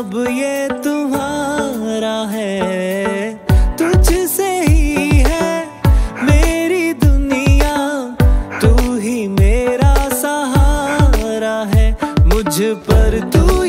अब ये तुम्हारा है, तुझसे ही है मेरी दुनिया, तू ही मेरा सहारा है, मुझ पर तू